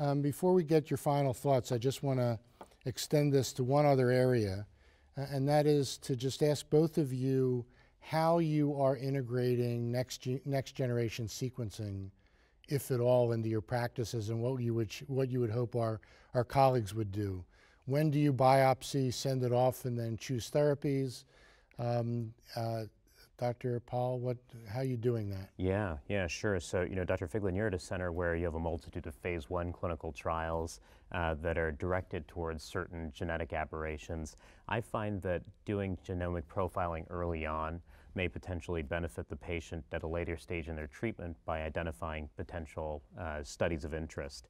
Um, before we get your final thoughts, I just want to extend this to one other area, uh, and that is to just ask both of you how you are integrating next, ge next generation sequencing, if at all, into your practices and what you would, what you would hope our, our colleagues would do. When do you biopsy, send it off, and then choose therapies? Um, uh, Dr. Pal, what, how are you doing that? Yeah, yeah, sure. So, you know, Dr. Figlin, you're at a center where you have a multitude of phase one clinical trials uh, that are directed towards certain genetic aberrations. I find that doing genomic profiling early on may potentially benefit the patient at a later stage in their treatment by identifying potential uh, studies of interest.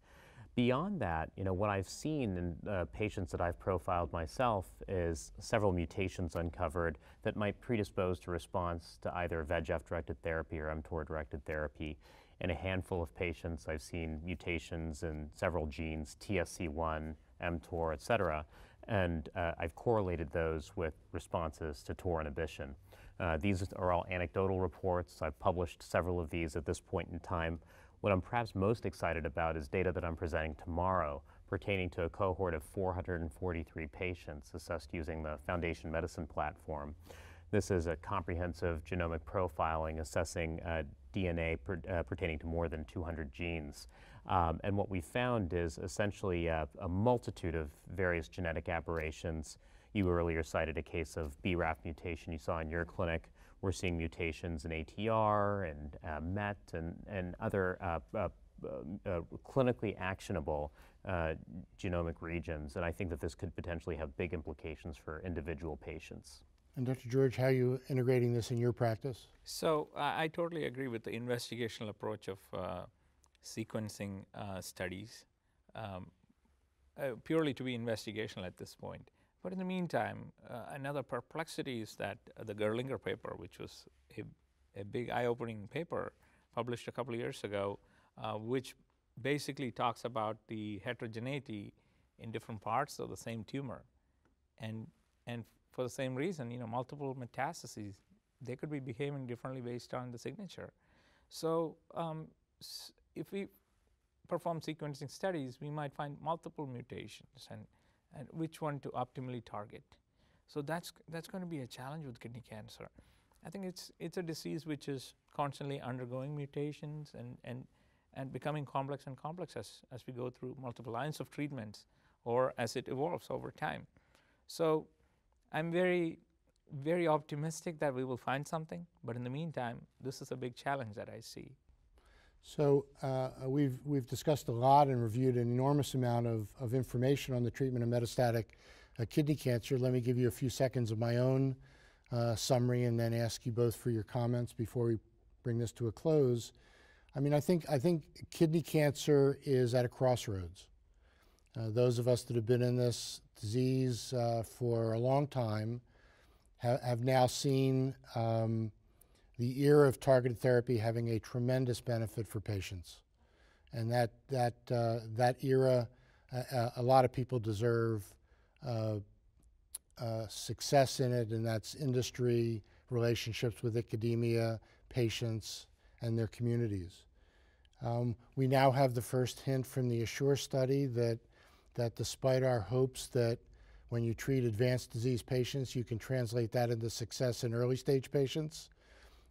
Beyond that, you know, what I've seen in uh, patients that I've profiled myself is several mutations uncovered that might predispose to response to either VEGF-directed therapy or mTOR-directed therapy. In a handful of patients, I've seen mutations in several genes, TSC1, mTOR, et cetera, and uh, I've correlated those with responses to TOR inhibition. Uh, these are all anecdotal reports. I've published several of these at this point in time. What I'm perhaps most excited about is data that I'm presenting tomorrow pertaining to a cohort of 443 patients assessed using the Foundation Medicine platform. This is a comprehensive genomic profiling assessing uh, DNA per, uh, pertaining to more than 200 genes. Um, and what we found is essentially a, a multitude of various genetic aberrations. You earlier cited a case of BRAF mutation you saw in your clinic. We're seeing mutations in ATR and uh, MET and, and other uh, uh, uh clinically actionable uh, genomic regions. And I think that this could potentially have big implications for individual patients. And Dr. George, how are you integrating this in your practice? So I totally agree with the investigational approach of uh, sequencing studies, um, purely to be investigational at this point. But in the meantime, uh, another perplexity is that uh, the Gerlinger paper, which was a, a big eye-opening paper published a couple of years ago, uh, which basically talks about the heterogeneity in different parts of the same tumor. And, and for the same reason, you know, multiple metastases, they could be behaving differently based on the signature. So um, if we perform sequencing studies, we might find multiple mutations and and which one to optimally target. So that's, that's going to be a challenge with kidney cancer. I think it's, it's a disease which is constantly undergoing mutations and, and, and becoming complex and complex as, as we go through multiple lines of treatments or as it evolves over time. So I'm very, very optimistic that we will find something, but in the meantime, this is a big challenge that I see. So uh, we've, we've discussed a lot and reviewed an enormous amount of, of information on the treatment of metastatic uh, kidney cancer. Let me give you a few seconds of my own uh, summary and then ask you both for your comments before we bring this to a close. I mean, I think, I think kidney cancer is at a crossroads. Uh, those of us that have been in this disease uh, for a long time ha have now seen um, the era of targeted therapy having a tremendous benefit for patients. And that, that, uh, that era, uh, uh, a lot of people deserve uh, uh, success in it, and that's industry, relationships with academia, patients, and their communities. Um, we now have the first hint from the ASSURE study that, that despite our hopes that when you treat advanced disease patients, you can translate that into success in early stage patients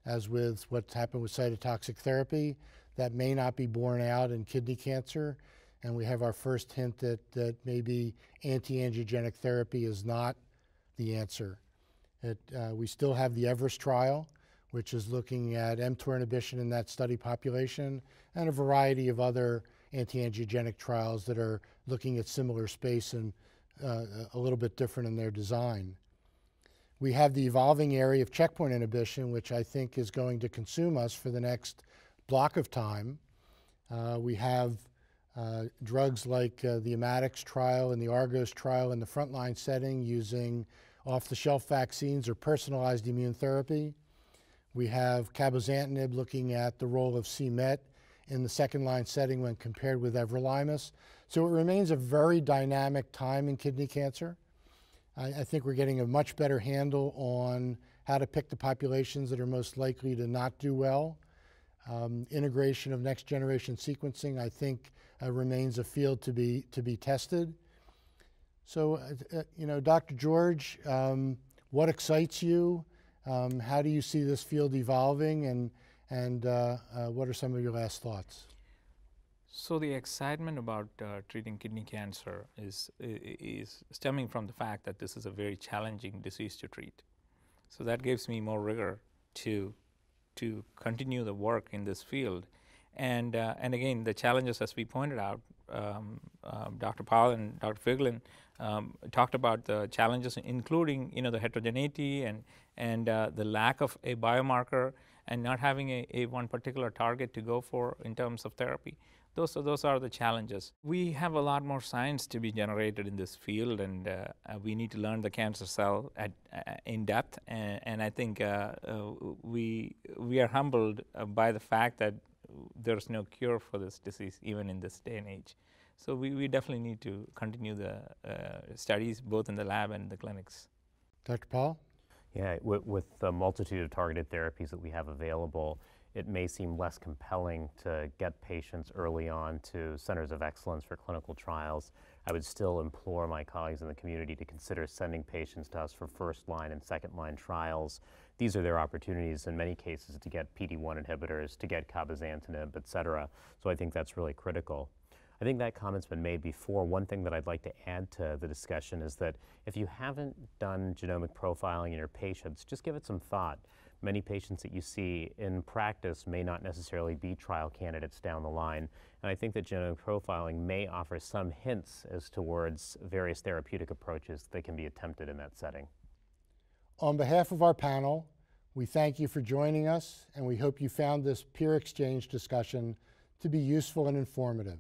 as with what's happened with cytotoxic therapy. That may not be borne out in kidney cancer. And we have our first hint that, that maybe anti-angiogenic therapy is not the answer. It, uh, we still have the Everest trial, which is looking at mTOR inhibition in that study population, and a variety of other anti-angiogenic trials that are looking at similar space and uh, a little bit different in their design. We have the evolving area of checkpoint inhibition, which I think is going to consume us for the next block of time. Uh, we have uh, drugs like uh, the Immatics trial and the Argos trial in the frontline setting using off-the-shelf vaccines or personalized immune therapy. We have cabozantinib looking at the role of c-Met in the second-line setting when compared with everolimus. So it remains a very dynamic time in kidney cancer. I, I think we're getting a much better handle on how to pick the populations that are most likely to not do well. Um, integration of next generation sequencing, I think, uh, remains a field to be, to be tested. So, uh, uh, you know, Dr. George, um, what excites you? Um, how do you see this field evolving, and and uh, uh, what are some of your last thoughts? So the excitement about uh, treating kidney cancer is is stemming from the fact that this is a very challenging disease to treat. So that gives me more rigor to to continue the work in this field. And uh, and again, the challenges, as we pointed out, um, um, Dr. Powell and Dr. Figlin um, talked about the challenges, including you know the heterogeneity and and uh, the lack of a biomarker and not having a, a one particular target to go for in terms of therapy. Those are, those are the challenges. We have a lot more science to be generated in this field, and uh, uh, we need to learn the cancer cell at, uh, in depth. And, and I think uh, uh, we we are humbled uh, by the fact that there's no cure for this disease, even in this day and age. So we, we definitely need to continue the studies both in the lab and the clinics. Dr. Pal? Yeah, with, with the multitude of targeted therapies that we have available, it may seem less compelling to get patients early on to centers of excellence for clinical trials. I would still implore my colleagues in the community to consider sending patients to us for first line and second line trials. These are their opportunities in many cases to get PD-1 inhibitors, to get cabozantinib, et cetera. So I think that's really critical. I think that comment's been made before. One thing that I'd like to add to the discussion is that if you haven't done genomic profiling in your patients, just give it some thought many patients that you see in practice may not necessarily be trial candidates down the line. And I think that genomic profiling may offer some hints as towards various therapeutic approaches that can be attempted in that setting. On behalf of our panel, we thank you for joining us and we hope you found this peer exchange discussion to be useful and informative.